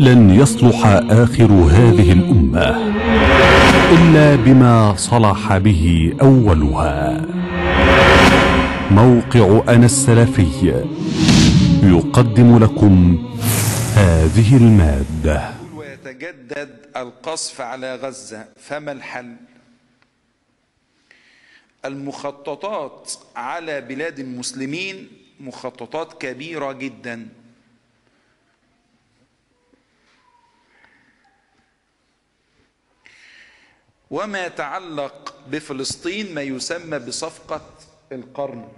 لن يصلح آخر هذه الأمة إلا بما صلح به أولها. موقع أنا السلفي يقدم لكم هذه المادة. ويتجدد القصف على غزة فما الحل؟ المخططات على بلاد المسلمين مخططات كبيرة جدا. وما يتعلق بفلسطين ما يسمى بصفقة القرن.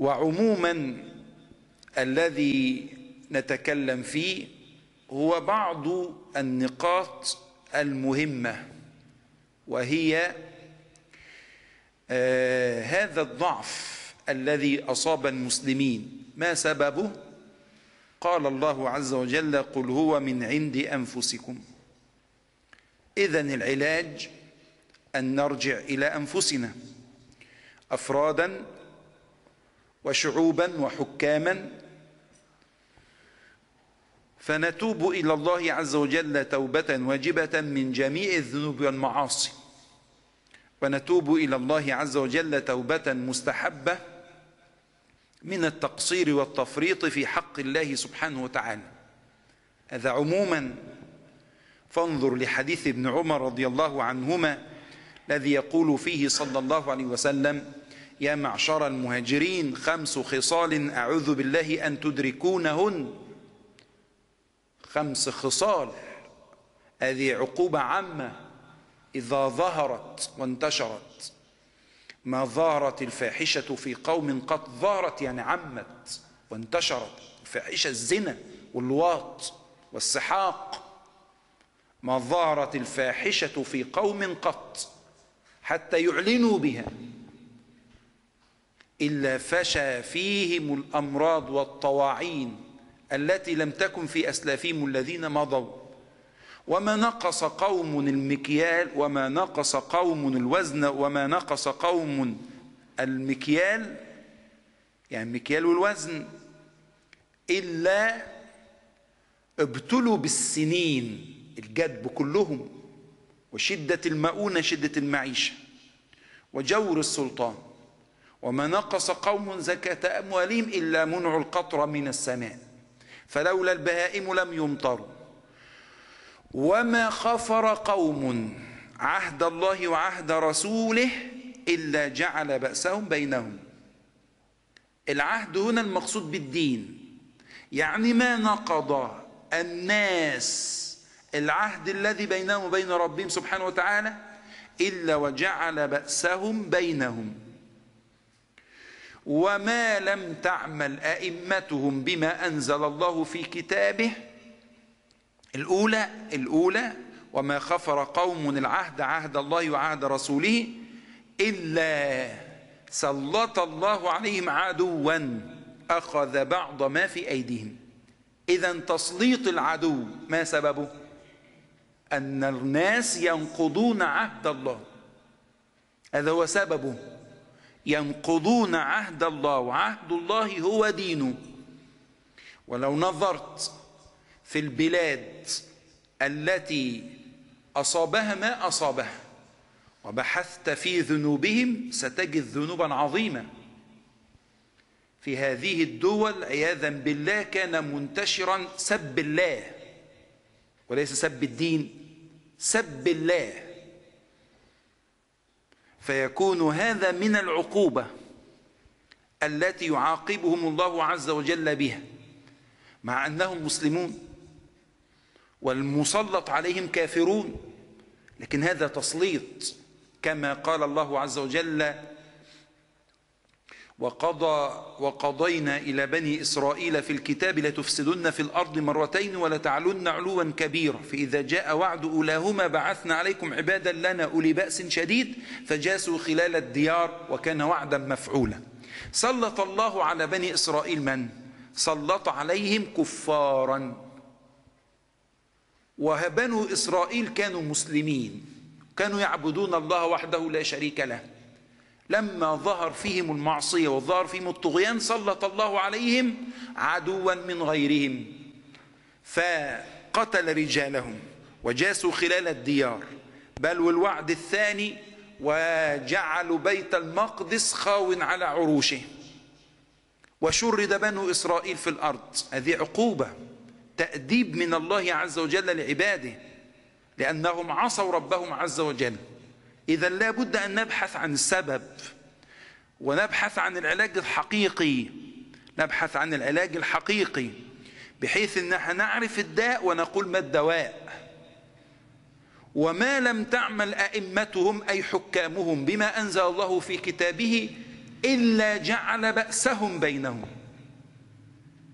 وعموما الذي نتكلم فيه هو بعض النقاط المهمة وهي آه هذا الضعف الذي أصاب المسلمين. ما سببه؟ قال الله عز وجل قل هو من عند أنفسكم. إذا العلاج أن نرجع إلى أنفسنا أفرادا وشعوبا وحكاما. فنتوب إلى الله عز وجل توبة واجبة من جميع الذنوب والمعاصي. ونتوب إلى الله عز وجل توبة مستحبة من التقصير والتفريط في حق الله سبحانه وتعالى. هذا عموما فانظر لحديث ابن عمر رضي الله عنهما الذي يقول فيه صلى الله عليه وسلم يا معشر المهاجرين خمس خصال أعوذ بالله أن تدركونهن. خمس خصال. هذه عقوبة عامة إذا ظهرت وانتشرت. ما ظهرت الفاحشة في قوم قد ظهرت يعني عمت وانتشرت. الفاحشة الزنا واللواط والسحاق. ما ظهرت الفاحشة في قوم قط حتى يعلنوا بها. إلا فشى فيهم الأمراض والطواعين التي لم تكن في أسلافهم الذين مضوا. وما نقص قوم المكيال وما نقص قوم الوزن وما نقص قوم المكيال يعني المكيال والوزن إلا ابتلوا بالسنين الجدب كلهم وشدة المؤونة شدة المعيشة وجور السلطان. وما نقص قوم زكاة أموالهم إلا منع القطر من السماء فلولا البهائم لم يمطروا. وما خفر قوم عهد الله وعهد رسوله إلا جعل بأسهم بينهم. العهد هنا المقصود بالدين. يعني ما نقض الناس العهد الذي بينهم وبين ربهم سبحانه وتعالى إلا وجعل بأسهم بينهم. وما لم تعمل أئمتهم بما أنزل الله في كتابه الأولى الأولى وما خفر قوم العهد عهد الله وعهد رسوله إلا سلط الله عليهم عدوا أخذ بعض ما في أيديهم. إذا تسليط العدو ما سببه؟ أن الناس ينقضون عهد الله. هذا هو سببه. ينقضون عهد الله وعهد الله هو دينه. ولو نظرت في البلاد التي أصابها ما أصابها وبحثت في ذنوبهم ستجد ذنوبا عظيمة. في هذه الدول عياذا بالله كان منتشرا سب الله وليس سب الدين سب الله. فيكون هذا من العقوبة التي يعاقبهم الله عز وجل بها مع أنهم مسلمون. والمسلط عليهم كافرون. لكن هذا تسليط كما قال الله عز وجل وقضى وقضينا إلى بني إسرائيل في الكتاب لتفسدن في الأرض مرتين ولتعلن علوا كبيرا فإذا جاء وعد أولاهما بعثنا عليكم عبادا لنا أولي بأس شديد فجاسوا خلال الديار وكان وعدا مفعولا. سلط الله على بني إسرائيل من؟ سلط عليهم كفارا. وبنو إسرائيل كانوا مسلمين. كانوا يعبدون الله وحده لا شريك له. لما ظهر فيهم المعصية وظهر فيهم الطغيان سلط الله عليهم عدوا من غيرهم فقتل رجالهم وجاسوا خلال الديار. بل والوعد الثاني وجعلوا بيت المقدس خاو على عروشه. وشرد بنو إسرائيل في الأرض هذه عقوبة. تأديب من الله عز وجل لعباده لأنهم عصوا ربهم عز وجل. إذا لا بد أن نبحث عن السبب ونبحث عن العلاج الحقيقي. نبحث عن العلاج الحقيقي بحيث إحنا نعرف الداء ونقول ما الدواء. وما لم تعمل أئمتهم أي حكامهم بما أنزل الله في كتابه إلا جعل بأسهم بينهم.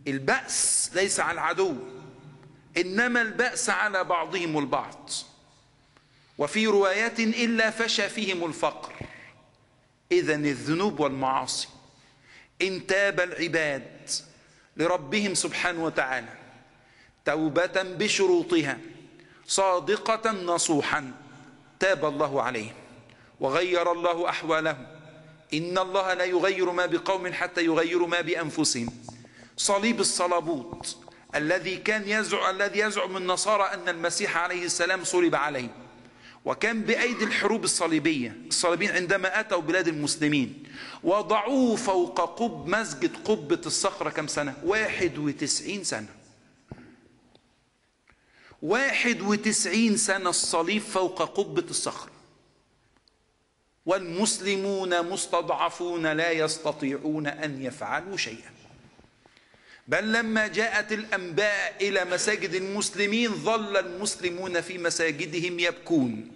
البأس ليس على العدو. إنما البأس على بعضهم البعض. وفي روايات إلا فشى فيهم الفقر. اذا الذنوب والمعاصي. إن تاب العباد لربهم سبحانه وتعالى توبة بشروطها صادقة نصوحا تاب الله عليهم وغير الله أحوالهم. إن الله لا يغير ما بقوم حتى يغيروا ما بأنفسهم. صليب الصلابوت. الذي كان يزعم الذي يزعم النصارى أن المسيح عليه السلام صلب عليه وكان بأيدي الحروب الصليبية. الصليبيين عندما أتوا بلاد المسلمين وضعوه فوق قب مسجد قبة الصخرة كم سنة؟ واحد وتسعين سنة. واحد وتسعين سنة الصليب فوق قبة الصخرة والمسلمون مستضعفون لا يستطيعون أن يفعلوا شيئا. بل لما جاءت الأنباء إلى مساجد المسلمين ظل المسلمون في مساجدهم يبكون.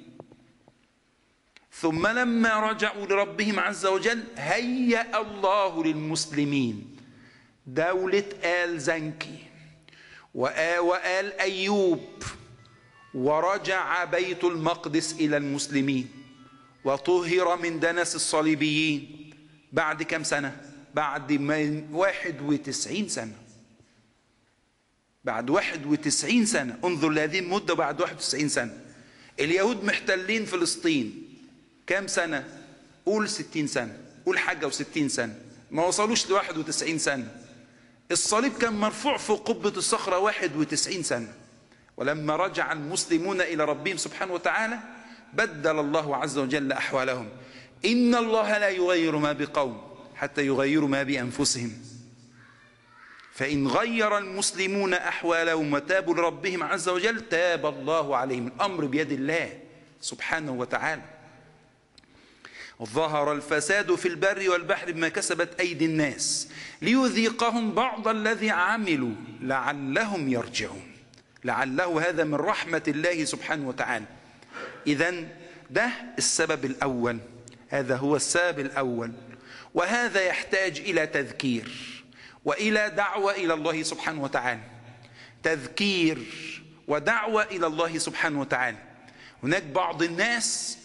ثم لما رجعوا لربهم عز وجل هيأ الله للمسلمين. دولة آل زنكي وآل أيوب. ورجع بيت المقدس إلى المسلمين. وطهر من دنس الصليبيين. بعد كم سنة؟ بعد واحد وتسعين سنة. بعد واحد وتسعين سنة. انظر لهذه المدة بعد واحد وتسعين سنة. اليهود محتلين فلسطين. كام سنة؟ قول ستين سنة. قول حاجة وستين سنة. ما وصلوش لواحد وتسعين سنة. الصليب كان مرفوع في قبة الصخرة واحد وتسعين سنة. ولما رجع المسلمون إلى ربهم سبحانه وتعالى بدل الله عز وجل أحوالهم. إن الله لا يغير ما بقوم. حتى يغيروا ما بأنفسهم. فإن غير المسلمون أحوالهم وتابوا لربهم عز وجل تاب الله عليهم. الأمر بيد الله سبحانه وتعالى. ظهر الفساد في البر والبحر بما كسبت أيدي الناس ليذيقهم بعض الذي عملوا لعلهم يرجعون. لعله هذا من رحمة الله سبحانه وتعالى. إذا ده السبب الأول. هذا هو السبب الأول. وهذا يحتاج إلى تذكير وإلى دعوة إلى الله سبحانه وتعالى. تذكير ودعوة إلى الله سبحانه وتعالى. هناك بعض الناس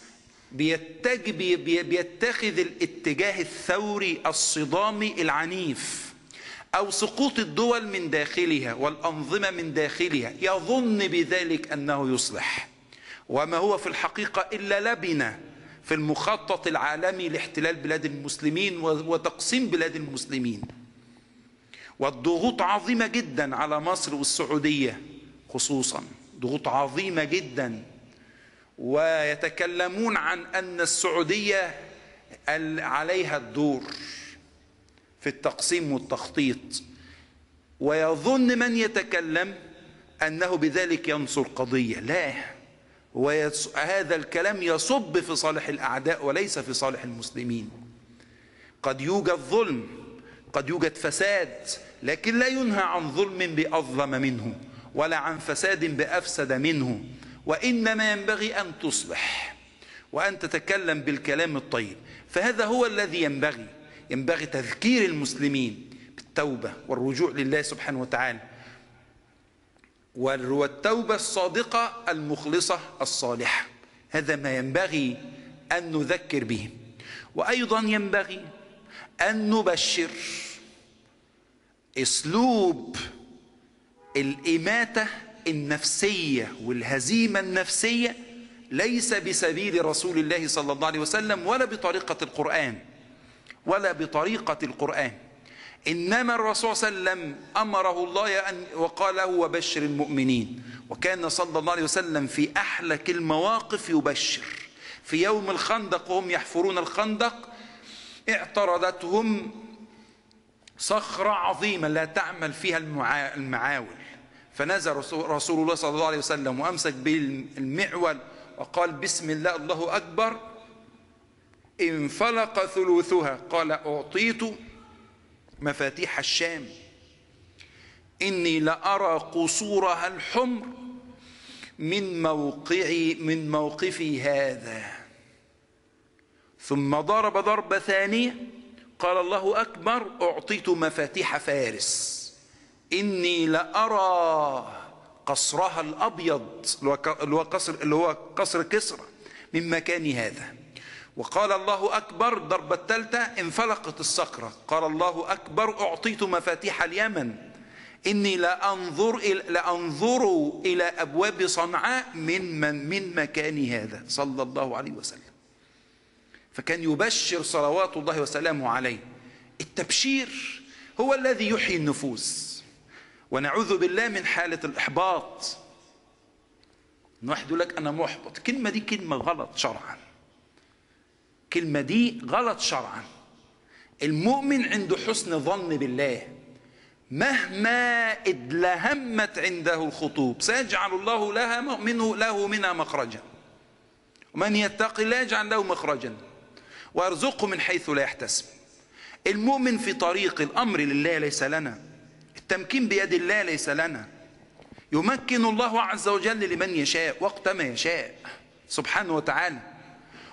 بيتخذ الاتجاه الثوري الصدامي العنيف أو سقوط الدول من داخلها والأنظمة من داخلها. يظن بذلك أنه يصلح. وما هو في الحقيقة إلا لبنة في المخطط العالمي لاحتلال بلاد المسلمين وتقسيم بلاد المسلمين. والضغوط عظيمة جدا على مصر والسعودية خصوصا. ضغوط عظيمة جدا. ويتكلمون عن أن السعودية عليها الدور في التقسيم والتخطيط. ويظن من يتكلم أنه بذلك ينصر قضية. لا. وهذا الكلام يصب في صالح الأعداء وليس في صالح المسلمين. قد يوجد ظلم قد يوجد فساد لكن لا ينهى عن ظلم بأظلم منه ولا عن فساد بأفسد منه. وإنما ينبغي أن تصلح وأن تتكلم بالكلام الطيب. فهذا هو الذي ينبغي ينبغي تذكير المسلمين بالتوبة والرجوع لله سبحانه وتعالى. والتوبة الصادقة المخلصة الصالحة؟ هذا ما ينبغي أن نذكر به. وأيضا ينبغي أن نبشر أسلوب الإماتة النفسية والهزيمة النفسية ليس بسبيل رسول الله صلى الله عليه وسلم ولا بطريقة القرآن ولا بطريقة القرآن. إنما الرسول صلى الله عليه وسلم أمره الله أن وقال وبشر المؤمنين. وكان صلى الله عليه وسلم في أحلك المواقف يبشر. في يوم الخندق وهم يحفرون الخندق اعترضتهم صخرة عظيمة لا تعمل فيها المعاول. فنزل رسول الله صلى الله عليه وسلم وأمسك بالمعول وقال بسم الله الله أكبر انفلق ثلثها. قال أعطيت مفاتيح الشام. إني لأرى قصورها الحمر من موقعي من موقفي هذا. ثم ضرب ضربة ثانية قال الله أكبر أعطيت مفاتيح فارس. إني لأرى قصرها الأبيض اللي هو قصر اللي هو قصر كسرى من مكان هذا. وقال الله أكبر ضربة الثالثة انفلقت الصخرة. قال الله أكبر أعطيت مفاتيح اليمن. إني لأنظر إلى, لأنظر إلى أبواب صنعاء من, من, من مكان هذا. صلى الله عليه وسلم. فكان يبشر صلوات الله وسلامه عليه. التبشير هو الذي يحيي النفوس. ونعوذ بالله من حالة الإحباط. واحد يقول لك أنا محبط. الكلمة دي كلمة غلط شرعا. الكلمة دي غلط شرعا. المؤمن عنده حسن ظن بالله. مهما ادلهمت عنده الخطوب سيجعل الله لها منه له منها مخرجا. ومن يتقي الله يجعل له مخرجا. ويرزقه من حيث لا يحتسب. المؤمن في طريق الأمر لله ليس لنا. التمكين بيد الله ليس لنا. يمكن الله عز وجل لمن يشاء وقت ما يشاء. سبحانه وتعالى.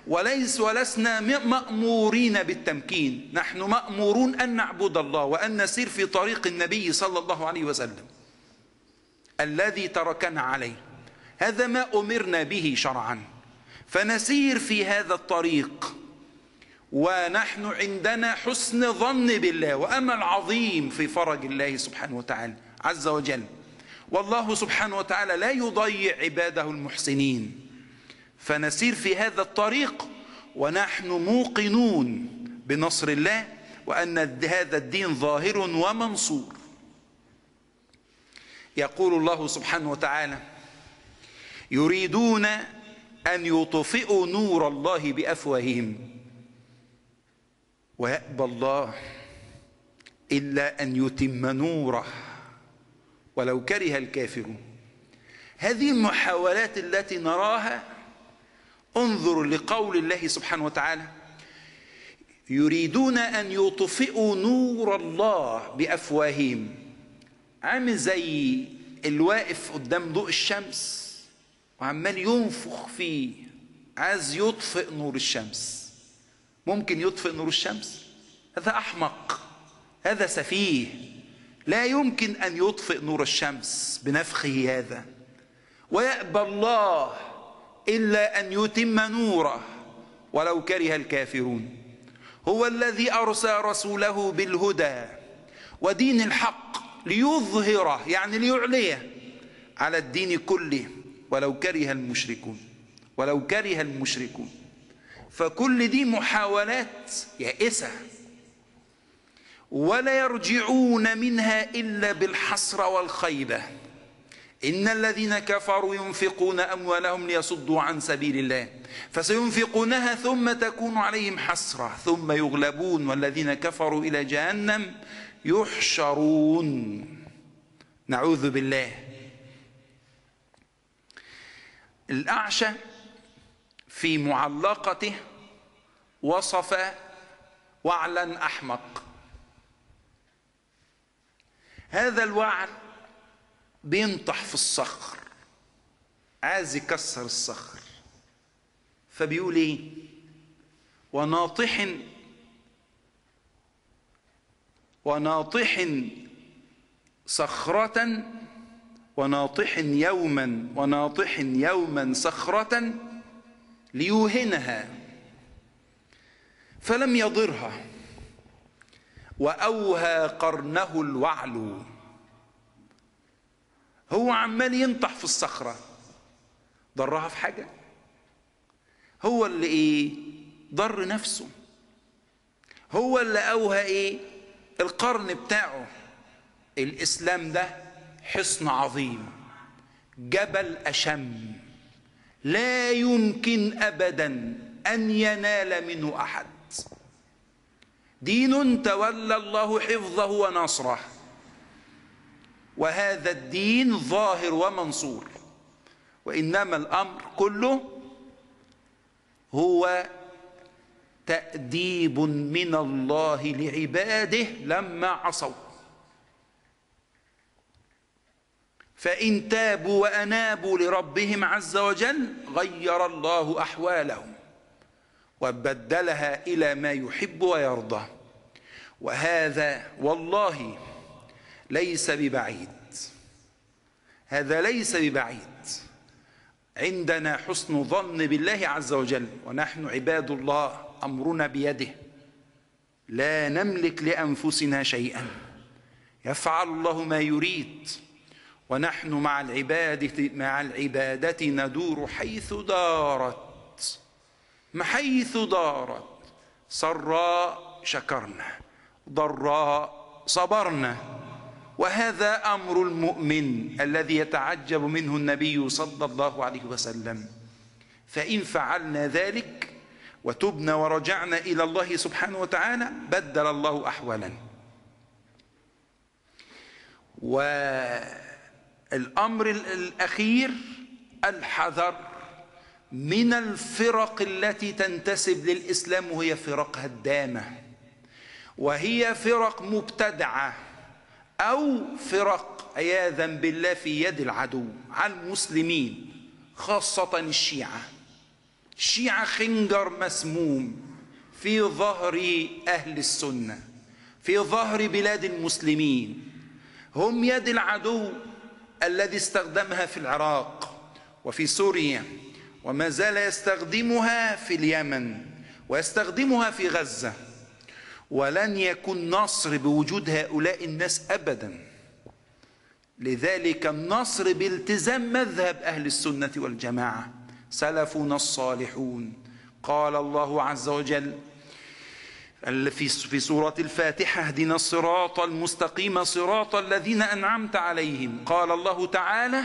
وليس ولسنا مأمورين بالتمكين. نحن مأمورون أن نعبد الله وأن نسير في طريق النبي صلى الله عليه وسلم. الذي تركنا عليه. هذا ما أمرنا به شرعا. فنسير في هذا الطريق. ونحن عندنا حسن ظن بالله وأمل عظيم في فرج الله سبحانه وتعالى عز وجل. والله سبحانه وتعالى لا يضيع عباده المحسنين. فنسير في هذا الطريق ونحن موقنون بنصر الله وأن هذا الدين ظاهر ومنصور. يقول الله سبحانه وتعالى يريدون أن يطفئوا نور الله بأفواههم. ويأبى الله إلا أن يتم نوره. ولو كره الكافرون. هذه المحاولات التي نراها انظر لقول الله سبحانه وتعالى يريدون أن يطفئوا نور الله بأفواههم. عامل زي الواقف قدام ضوء الشمس وعمال ينفخ فيه. عايز يطفئ نور الشمس. ممكن يطفئ نور الشمس؟ هذا أحمق هذا سفيه. لا يمكن أن يطفئ نور الشمس بنفخه هذا. ويأبى الله إلا أن يتم نوره ولو كره الكافرون. هو الذي أرسل رسوله بالهدى ودين الحق ليظهره يعني ليعليه على الدين كله ولو كره المشركون ولو كره المشركون. فكل دي محاولات يائسة ولا يرجعون منها إلا بالحسرة والخيبة. إن الذين كفروا ينفقون أموالهم ليصدوا عن سبيل الله. فسينفقونها ثم تكون عليهم حسرة. ثم يغلبون والذين كفروا إلى جهنم يحشرون. نعوذ بالله. الأعشى في معلقته وصف وعلا أحمق. هذا الوعل بينطح في الصخر عايز يكسر الصخر. فبيقول إيه؟ وناطح وناطح صخرة وناطح يوما وناطح يوما صخرة ليوهنها. فلم يضرها وأوهى قرنه الوعل. هو عمال ينطح في الصخرة. ضرها في حاجة؟ هو اللي إيه؟ ضر نفسه. هو اللي اوهى إيه؟ القرن بتاعه. الإسلام ده حصن عظيم. جبل أشم. لا يمكن ابدا أن ينال منه أحد. دين تولى الله حفظه ونصره. وهذا الدين ظاهر ومنصور. وإنما الأمر كله هو تأديب من الله لعباده لما عصوا. فإن تابوا وأنابوا لربهم عز وجل غير الله أحوالهم وبدلها إلى ما يحب ويرضى. وهذا والله ليس ببعيد. هذا ليس ببعيد. عندنا حسن ظن بالله عز وجل ونحن عباد الله أمرنا بيده. لا نملك لأنفسنا شيئا. يفعل الله ما يريد. ونحن مع العبادة مع العبادة ندور حيث دارت. ما حيث دارت؟ سراء شكرنا ضراء صبرنا. وهذا أمر المؤمن الذي يتعجب منه النبي صلى الله عليه وسلم. فإن فعلنا ذلك وتبنا ورجعنا إلى الله سبحانه وتعالى بدل الله احوالنا والأمر الأخير الحذر من الفرق التي تنتسب للإسلام وهي فرق هدامه وهي فرق مبتدعة. أو فرق عياذا بالله في يد العدو على المسلمين خاصة الشيعة. الشيعه خنجر مسموم في ظهر أهل السنة في ظهر بلاد المسلمين. هم يد العدو الذي استخدمها في العراق وفي سوريا وما زال يستخدمها في اليمن ويستخدمها في غزة. ولن يكون نصر بوجود هؤلاء الناس ابدا. لذلك النصر بالتزام مذهب أهل السنة والجماعة. سلفنا الصالحون. قال الله عز وجل في في سورة الفاتحة اهدنا الصراط المستقيم صراط الذين أنعمت عليهم. قال الله تعالى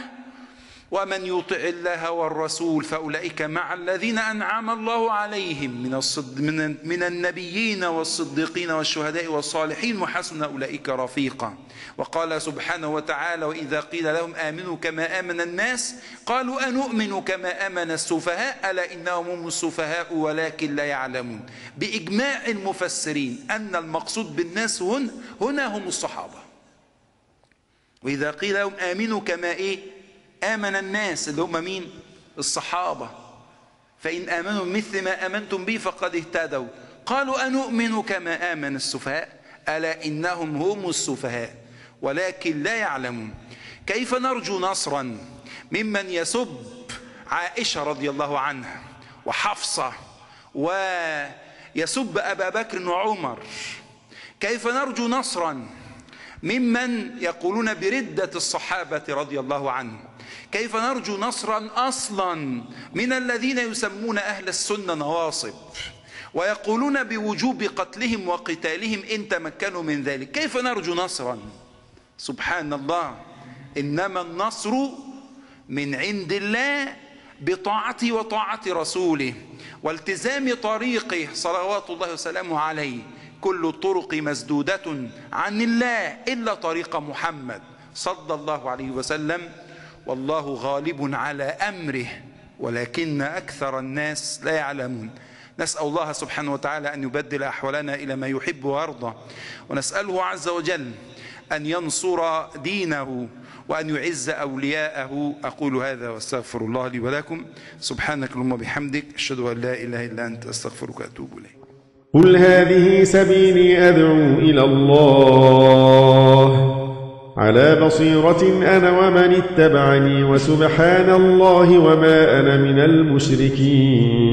ومن يطع الله والرسول فأولئك مع الذين أنعم الله عليهم من الصد من من النبيين والصديقين والشهداء والصالحين وحسن أولئك رفيقا. وقال سبحانه وتعالى وإذا قيل لهم آمنوا كما آمن الناس قالوا أنؤمن كما آمن السفهاء؟ ألا إنهم هم السفهاء ولكن لا يعلمون. بإجماع المفسرين أن المقصود بالناس هن هنا هم الصحابة. وإذا قيل لهم آمنوا كما إيه؟ آمن الناس اللي هم مين؟ الصحابة. فإن آمنوا مثل ما آمنتم به فقد اهتدوا. قالوا أنؤمن كما آمن السفهاء؟ ألا إنهم هم السفهاء؟ ولكن لا يعلمون. كيف نرجو نصرا ممن يسب عائشة رضي الله عنها وحفصة ويسب أبا بكر وعمر؟ كيف نرجو نصرا ممن يقولون بردة الصحابة رضي الله عنهم؟ كيف نرجو نصرا أصلا من الذين يسمون أهل السنة نواصب ويقولون بوجوب قتلهم وقتالهم إن تمكنوا من ذلك؟ كيف نرجو نصرا؟ سبحان الله إنما النصر من عند الله بطاعته وطاعة رسوله والتزام طريقه صلوات الله وسلامه عليه كل الطرق مسدودة عن الله إلا طريق محمد صلى الله عليه وسلم. والله غالب على أمره ولكن أكثر الناس لا يعلمون. نسأل الله سبحانه وتعالى أن يبدل أحوالنا إلى ما يحب ويرضى. ونسأله عز وجل أن ينصر دينه وأن يعز أولياءه. أقول هذا واستغفر الله لي ولكم. سبحانك اللهم وبحمدك. أشهد أن لا إله إلا أنت. أستغفرك وأتوب إليك. قل هذه سبيلي أدعو إلى الله. على بصيرة أنا ومن اتبعني وسبحان الله وما أنا من المشركين.